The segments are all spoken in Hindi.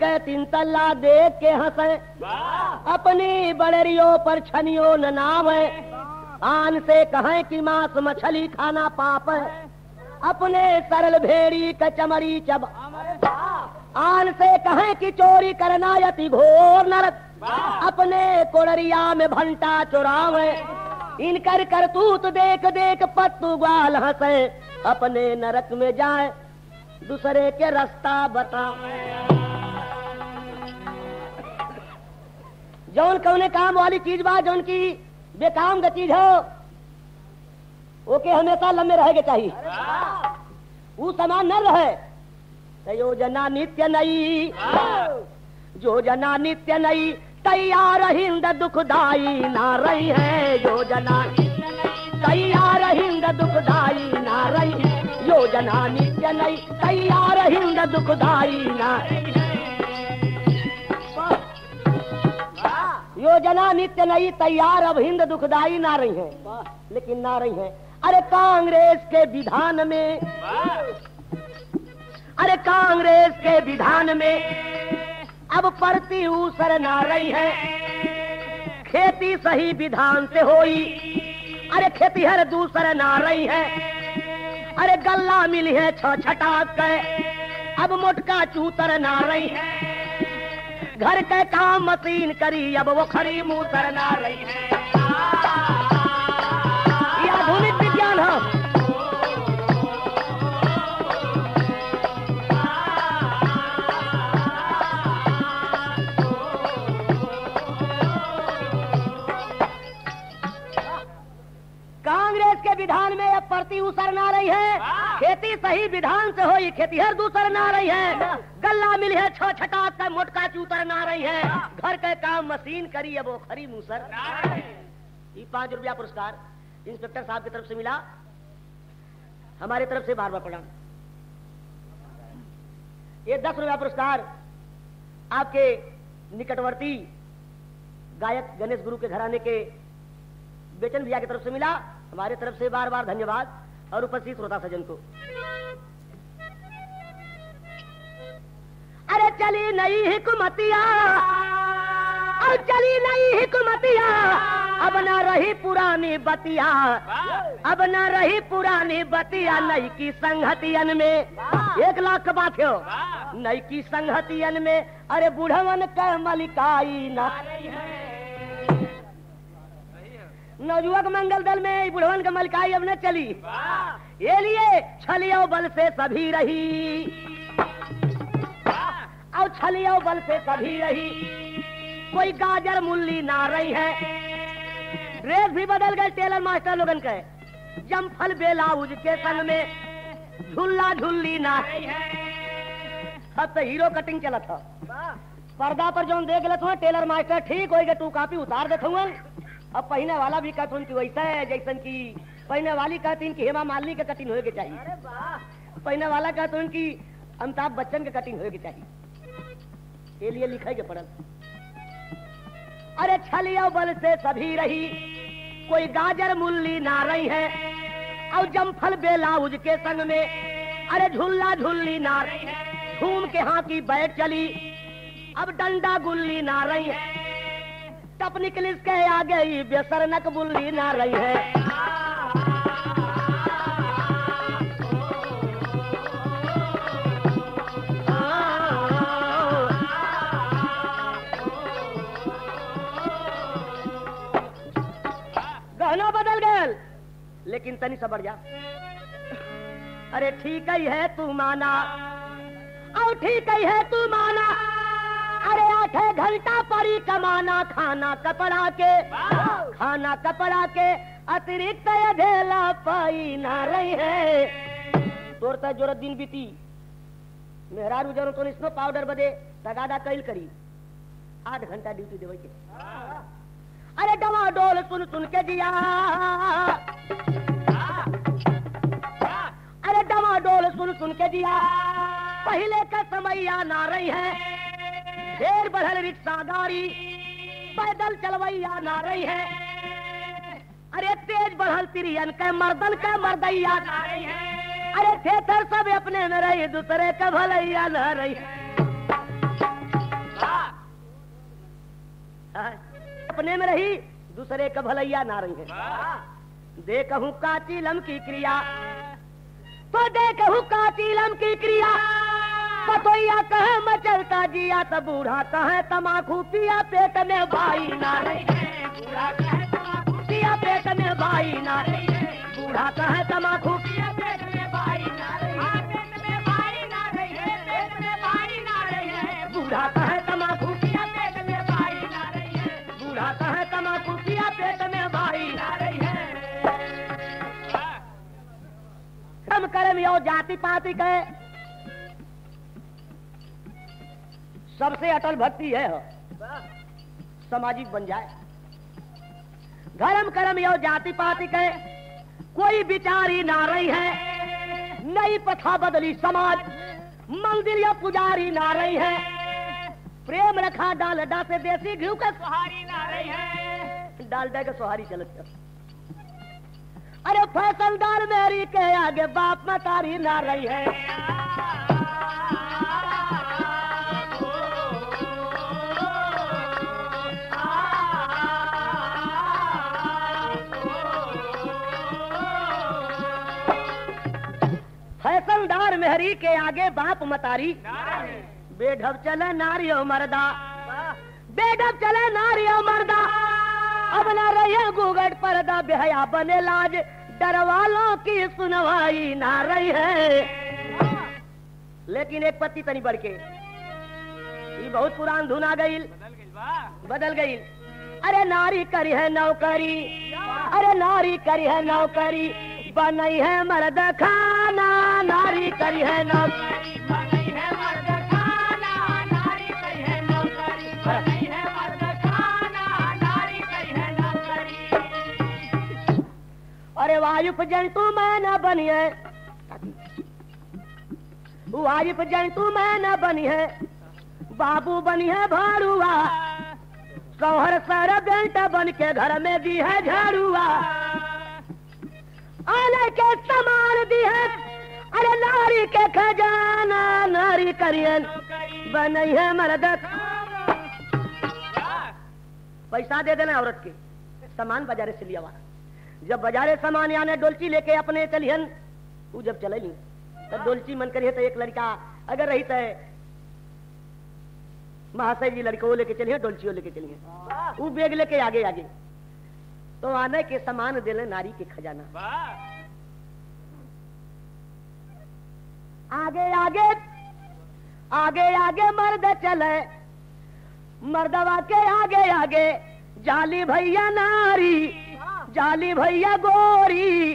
के तीन तल्ला देख के हंसे। अपनी बड़रियों पर छनियो न नाम है आन से कहें कि मांस मछली खाना पाप है। अपने सरल भेड़ी के चमड़ी चब। आन से कहें कि चोरी करना यति घोर नरक। अपने कोड़रिया में भंटा चुरावे। इनकर करतूत देख देख पत्तू ग्वाल हंसे। अपने नरक में जाए दूसरे के रास्ता बतावे। जौन कौने काम वाली चीज़ बा जौन की बेकाम का चीज़ हो ओके हमेशा लंबे रहेगे चाहिए वो समान न रहे। तो योजना नित्य नई। योजना नित्य नई तैयार हिंद दुखदाई ना रही है। योजना तैयार हिंद दुखदाई ना रही योजना नित्य नई तैयार हिंद दुखदाई ना योजना नित्य नई तैयार, अब हिंद दुखदाई ना रही है। लेकिन ना रही है। अरे कांग्रेस के विधान में, अरे कांग्रेस के विधान में, अब परती ऊसर ना रही है। खेती सही विधान से होई, अरे खेती हर दूसर ना रही है। अरे गल्ला मिली है छ छटाक अब मोटका चूतर ना रही है। घर के काम मशीन करी अब वो खरी मूसर ना रही है। ये आधुनिक विज्ञान है। कांग्रेस के विधान में अब प्रति उसर ना रही है। खेती सही विधान से होई खेती हर दूसर ना रही है। गल्ला है छो छटा का मोटका चूतर ना रही है। घर के काम मशीन करी अब वो खरी मूसर ये पाँच रुपया पुरस्कार इंस्पेक्टर साहब की तरफ़ से मिला। हमारी तरफ़ से बार बार प्रणाम। ये दस रुपया पुरस्कार आपके निकटवर्ती गायक गणेश गुरु के घराने के बेचन भैया की तरफ़ से मिला। हमारे तरफ़ से बार बार धन्यवाद और उपस्थित श्रोता सजन को। अरे चली नई हिकमतिया। और चली नई हिकमतिया। अब न रही पुरानी बतिया। अब न रही पुरानी बतिया नई की संगतियन में। एक लाख बात हो नई की संगतियन में। अरे बुढ़वन का मलिकाई ना। नवयुवक मंगल दल में बुढ़वन का मलकाई अब न चली। ये लिए छलियो बल से सभी रही। छलियो बल से सभी रही। कोई गाजर मुल्ली ना रही है। ड्रेस भी बदल गए टेलर मास्टर लोगन के। जमफल बेलाउज के संग में झुल्ला झुल्ली ना रही है। अब तो हीरो कटिंग चलत था पर्दा पर जो देख लेते टेलर मास्टर ठीक होएगा तू कापी उतार देते अब पहने वाला भी कहते कि वैसा है जैसन की पहने वाली कहती कि हेमा मालिनी के कटिंग होए के चाहिए पहने वाला कहते कि अमिताभ बच्चन के कटिंग होए के चाहिए लिए लिखे के पड़ल अरे छलिया बल से सभी रही, कोई गाजर मुल्ली ना रही है। और जमफल बेलाउज के संग में, अरे झुल्ला झुल्ली ना रही है। घूम के हाथी बैठ चली, अब डंडा गुल्ली ना रही है। टप निकलिस के आ गई बेसरनक बुल्ली ना रही है। तनी सबर जा अरे ठीक ही है तू माना। और ठीक ही है तू माना। अरे आठ घंटा परी कमाना खाना कपड़ा के। खाना कपड़ा के अतिरिक्त अधेला पाई ना रही है। तोर त ज़ोर दिन बीती। मेहरारू ज़रूर तो स्नो पाउडर बदे तगादा कैल करी। आठ घंटा ड्यूटी देवे के। अरे डवा डोल सुन सुन के दिया समय ना रही है। ढेर बढ़ल रिक्शा गाड़ी पैदल चलवैया रही है। अरे तेज बढ़ल तिरियन के मर्दन के मर्दैया ना रही है। अरे थिएटर सब अपने में रही दूसरे का भलैया ना रही है। अपने में रही दूसरे का भलैया ना रही है। देखहू काचिलम की क्रिया। तो देखहू काचिलम की क्रिया। पतोया कहे मचलता जिया तो बूढ़ा कहे तमाकू पिया पेट में भाई ना है बूढ़ा पिया पेट में भाई ना रही है बूढ़ा कहे तमाकू पिया पेट में भाई ना रही है पेट में भाई ना रही है पेट में भाई ना रही है बूढ़ा कहे तमाकू पिया पेट में भाई ना रही है बूढ़ा कहे तमाकू पिया पेट में भाई ना रही है। कर्म कर्म यो जाति पाति कहे। सबसे अटल भक्ति है। सामाजिक बन जाए। धर्म कर्म यो जाति पाति कहे कोई बिचारी ना रही है। नई पथा बदली समाज, मंदिर या पुजारी ना रही है। प्रेम रखा डाल डा से देसी घी का सुहारी ना रही है। डाल डालडा के सुहारी चलत अरे फैसलदार मेरी के आगे बाप मतारी ना रही है। मेहरी के आगे बाप मतारी। बेढब चले नारियो मर्दा। बेढब चले नारियो मर्दा। अब न रहे गुगट पर्दा, बेहया बने लाज। डरवालों की सुनवाई ना रही है। लेकिन एक पत्ती तनी बढ़ के। ये बहुत पुरान धुन आ गई। बदल गई। अरे नारी करी है नौकरी। अरे नारी करी है नौकरी। बनई है मर्द खाना। करी है नौकरी अरे वायुप जंतु मैं न बनी है वायुप जंतु मैं न बनी है बाबू बनी है भाड़ुआ सौहर सर बेल्ट बन के घर में दी है झाड़ुआ। आने के समान दी है अरे नारी के खजाना नारी करियन। बनई है मर्द। पैसा दे देना औरत के। सामान बाजारे से लिया जब बाजारे सामान याने डोलची लेके अपने चलिहन तू जब चले ली तब डोलची मन करिए तो एक लड़का अगर रही तो महाशय जी लड़को लेके चलिए डोलचियो लेके चलिए। वो बेग लेके आगे आगे। तो आने के समान दिले नारी के खजाना। आगे आगे। आगे आगे मर्द चले। मर्दवा के आगे आगे। जाली भैया नारी, जाली भैया गोरी।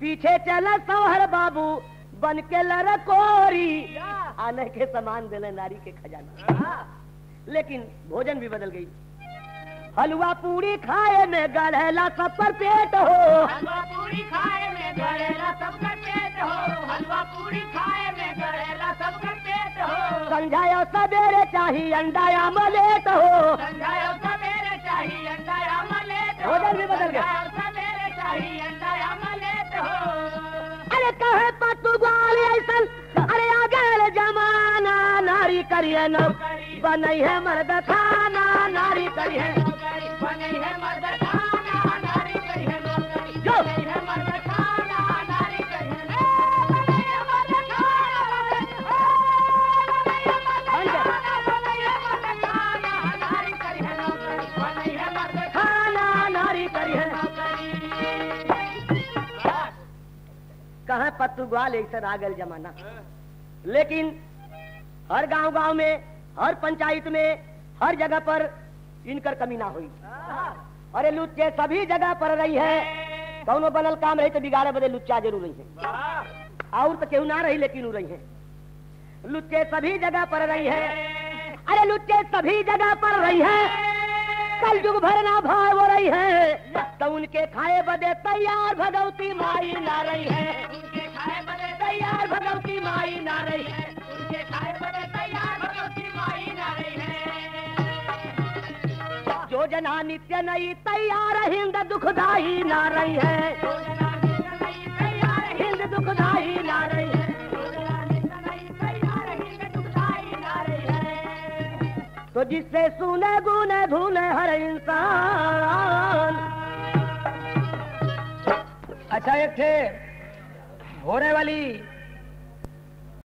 पीछे चला सौहर बाबू, बन के लड़कोरी आने के समान दिले नारी के खजाना। लेकिन भोजन भी बदल गई। हलवा पूरी खाए में गढ़ेला सब पर पेट हो। हलवा पूरी खाए में गड़ेला सबका पेट हो हलवा पूरी खाए में गड़ेला सबका पेट हो। समझायो सवेरे चाहिए अंडा या मलेट हो। समझायो सवेरे चाहिए अंडा या मलेट हो। भोजन भी बदल गया। सवेरे चाहिए अंडा या मलेट हो। अरे कहे पतु ग्वाल ऐसन अरे जमाना नारी करिए न। बनई है मर्द खाना नारी करिए। नौकरी बनी है मर्द पत्तू ग्वाल ऐसा आ गए जमाना। लेकिन हर गाँव गाँव में, हर पंचायत में, हर जगह पर इनकर कमी ना हुई। अरे लुच्चे सभी जगह पर रही है। कौनो बनल काम रही तो बिगाड़े बदे लुच्चा ज़रूर रही है। और तो केहू ना रही लेकिन रही है। लुच्चे सभी जगह पर रही है। अरे लुच्चे सभी जगह पर रही है। कल युग भरना भाई हो रही है। तो उनके खाए बदे तैयार भगवती माई ना रही है। तैयार भगवती माई ना रही है। उनके खाए बड़े तैयार भगवती माई ना रही है। जो जना नित्य नई तैयार, हिंद दुखदाई हिंद दुखदाई ना रही है। तो जिससे सुने, गुने, धुने हर इंसान। अच्छा एक थे होने वाली